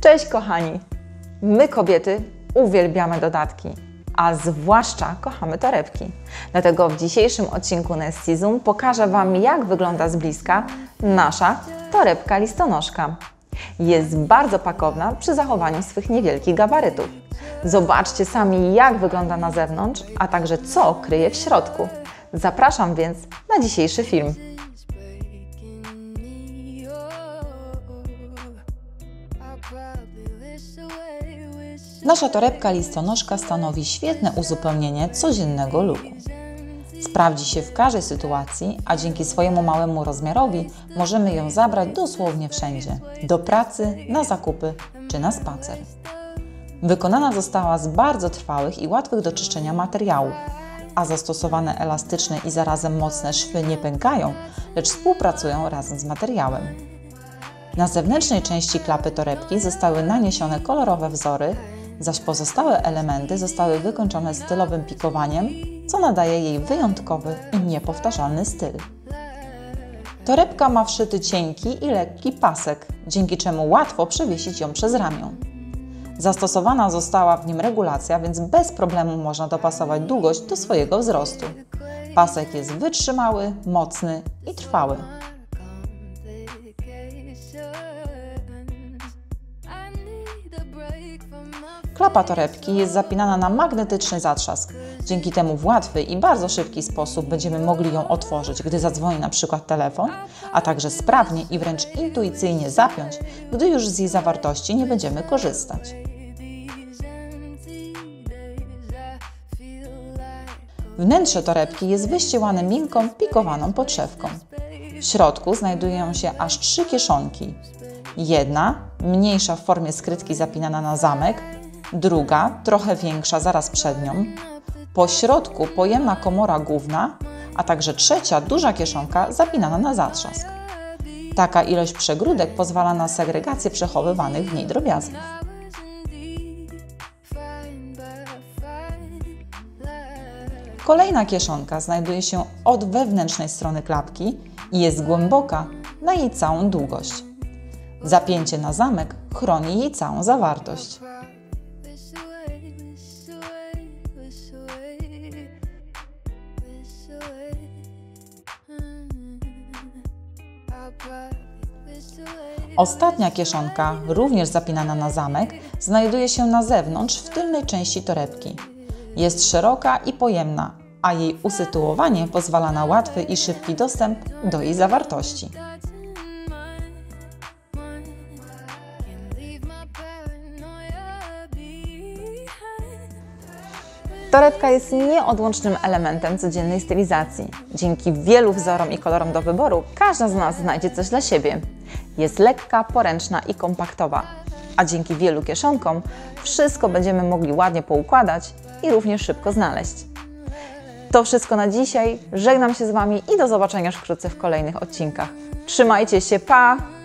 Cześć kochani! My kobiety uwielbiamy dodatki, a zwłaszcza kochamy torebki. Dlatego w dzisiejszym odcinku Nesty Zoom pokażę Wam jak wygląda z bliska nasza torebka listonoszka. Jest bardzo pakowna przy zachowaniu swych niewielkich gabarytów. Zobaczcie sami jak wygląda na zewnątrz, a także co kryje w środku. Zapraszam więc na dzisiejszy film. Nasza torebka listonoszka stanowi świetne uzupełnienie codziennego looku. Sprawdzi się w każdej sytuacji, a dzięki swojemu małemu rozmiarowi możemy ją zabrać dosłownie wszędzie do pracy, na zakupy czy na spacer. Wykonana została z bardzo trwałych i łatwych do czyszczenia materiałów, a zastosowane elastyczne i zarazem mocne szwy nie pękają, lecz współpracują razem z materiałem. Na zewnętrznej części klapy torebki zostały naniesione kolorowe wzory, zaś pozostałe elementy zostały wykończone stylowym pikowaniem, co nadaje jej wyjątkowy i niepowtarzalny styl. Torebka ma wszyty cienki i lekki pasek, dzięki czemu łatwo przewiesić ją przez ramię. Zastosowana została w nim regulacja, więc bez problemu można dopasować długość do swojego wzrostu. Pasek jest wytrzymały, mocny i trwały. Klapa torebki jest zapinana na magnetyczny zatrzask. Dzięki temu w łatwy i bardzo szybki sposób będziemy mogli ją otworzyć, gdy zadzwoni na przykład telefon, a także sprawnie i wręcz intuicyjnie zapiąć, gdy już z jej zawartości nie będziemy korzystać. Wnętrze torebki jest wyścielane miękką, pikowaną podszewką. W środku znajdują się aż trzy kieszonki. Jedna, mniejsza w formie skrytki zapinana na zamek, druga, trochę większa zaraz przed nią, po środku pojemna komora główna, a także trzecia, duża kieszonka zapinana na zatrzask. Taka ilość przegródek pozwala na segregację przechowywanych w niej drobiazgów. Kolejna kieszonka znajduje się od wewnętrznej strony klapki i jest głęboka na jej całą długość. Zapięcie na zamek chroni jej całą zawartość. Ostatnia kieszonka, również zapinana na zamek, znajduje się na zewnątrz w tylnej części torebki. Jest szeroka i pojemna, a jej usytuowanie pozwala na łatwy i szybki dostęp do jej zawartości. Torebka jest nieodłącznym elementem codziennej stylizacji. Dzięki wielu wzorom i kolorom do wyboru każda z nas znajdzie coś dla siebie. Jest lekka, poręczna i kompaktowa, a dzięki wielu kieszonkom wszystko będziemy mogli ładnie poukładać i również szybko znaleźć. To wszystko na dzisiaj. Żegnam się z Wami i do zobaczenia już wkrótce w kolejnych odcinkach. Trzymajcie się, pa!